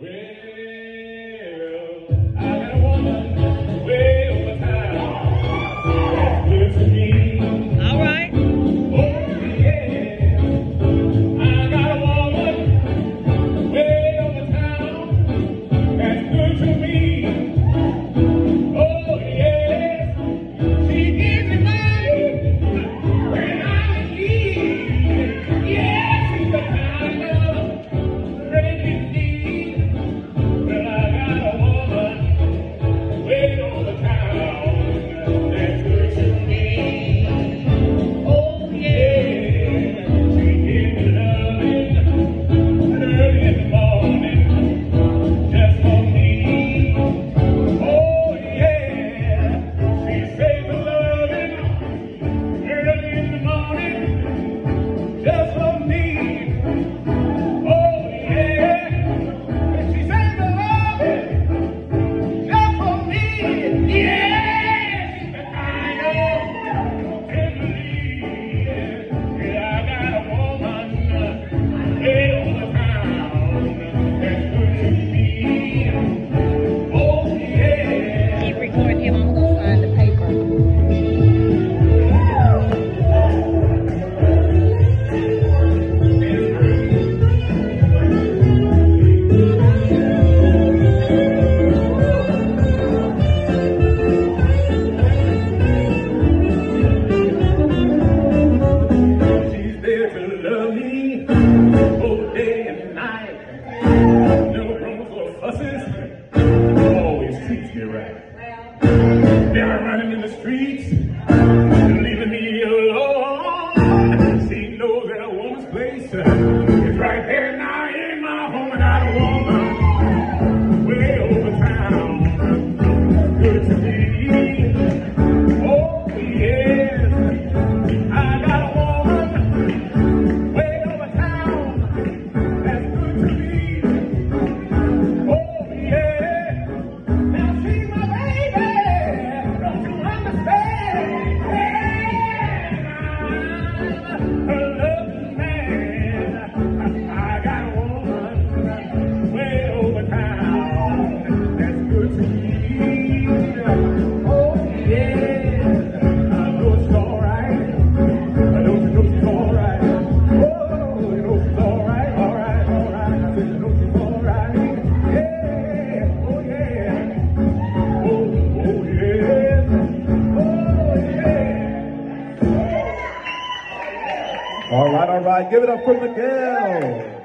Well, They were running in the streets, leaving me alone. See, no, that woman's place. All right, all right. Give it up for Miguel.